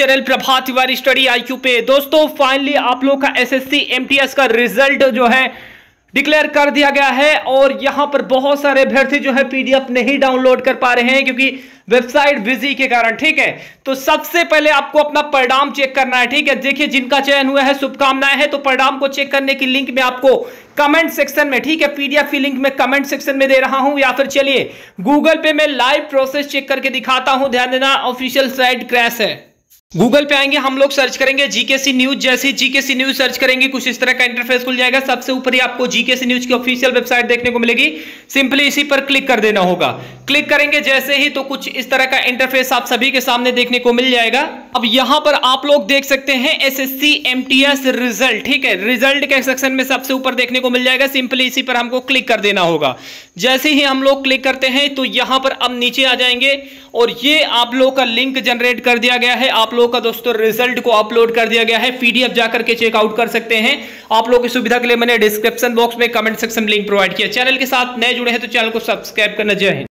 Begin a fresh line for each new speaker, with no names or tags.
Channel Prabhat Tiwari study IQ पे। दोस्तों finally आप लोग का एसएससी एमटीएस का रिज़ल्ट जो है डिक्लेयर कर दिया गया है और यहाँ पर बहुत सारे अभ्यर्थी जो है पीडीएफ नहीं डाउनलोड कर पा रहे हैं क्योंकि वेबसाइट बिज़ी के कारण, ठीक है? तो सबसे पहले आपको अपना परिणाम चेक करना है, ठीक है? देखिए, जिनका चयन हुआ है, शुभकामनाएँ हैं तो परिणाम को चेक करने की लिंक में आपको कमेंट सेक्शन में, ठीक है? पीडीएफ की लिंक में कमेंट सेक्शन में दे रहा हूँ, या फिर चलिए गूगल पे मैं लाइव प्रोसेस चेक करके दिखाता हूँ। ध्यान देना ऑफिशियल साइट क्रैश है। गूगल पे आएँगे, हम लोग सर्च करेंगे जीकेसी न्यूज़ जैसे जीकेसी न्यूज़ सर्च करेंगे, कुछ इस तरह का इंटरफेस खुल जाएगा। सबसे ऊपर ही आपको जीकेसी न्यूज़ की ऑफिशियल वेबसाइट देखने को मिलेगी। सिंपली इसी पर क्लिक कर देना होगा। क्लिक करेंगे जैसे ही तो कुछ इस तरह का इंटरफेस आप सभी के सामने देखने को मिल जाएगा। अब यहाँ पर आप लोग देख सकते हैं एसएससी एमटीएस रिज़ल्ट ठीक है? रिज़ल्ट के सेक्शन में सबसे ऊपर देखने को मिल जाएगा। सिंपली इसी पर हमको क्लिक कर देना होगा। जैसे ही हम लोग क्लिक करते हैं तो यहाँ पर अब नीचे आ जाएँगे और ये आप लोग का लिंक जनरेट कर दिया गया है। आप लोग का दोस्तों रिज़ल्ट को अपलोड कर दिया गया है। पीडीएफ जाकर के चेकआउट कर सकते हैं। आप लोग की सुविधा के लिए मैंने डिस्क्रिप्शन बॉक्स में कमेंट सेक्शन लिंक प्रोवाइड किया। चैनल के साथ नए जुड़े हैं तो चैनल को सब्सक्राइब करना। जय हिंद।